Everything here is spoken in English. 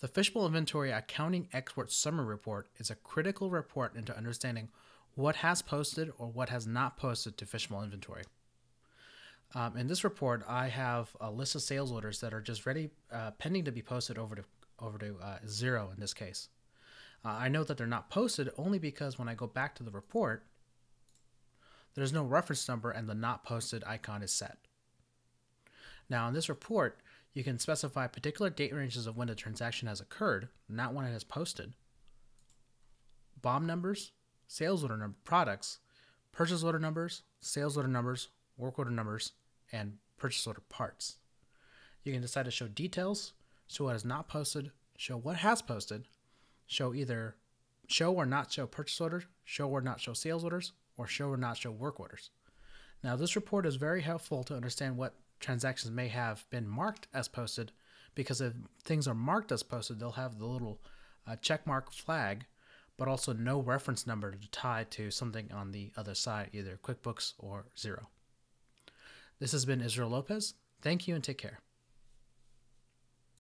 The Fishbowl Inventory Accounting Export Summary Report is a critical report into understanding what has posted or what has not posted to Fishbowl Inventory. Um, in this report, I have a list of sales orders that are just ready, uh, pending to be posted over to over to uh, Xero in this case. Uh, I know that they're not posted only because when I go back to the report, there's no reference number and the not posted icon is set. Now in this report, you can specify particular date ranges of when the transaction has occurred, not when it has posted, BOM numbers, sales order number products, purchase order numbers, sales order numbers, work order numbers, and purchase order parts. You can decide to show details, show what is not posted, show what has posted, show either show or not show purchase orders, show or not show sales orders, or show or not show work orders. Now, this report is very helpful to understand what transactions may have been marked as posted because if things are marked as posted, they'll have the little uh, check mark flag, but also no reference number to tie to something on the other side, either QuickBooks or Xero. This has been Israel Lopez. Thank you and take care.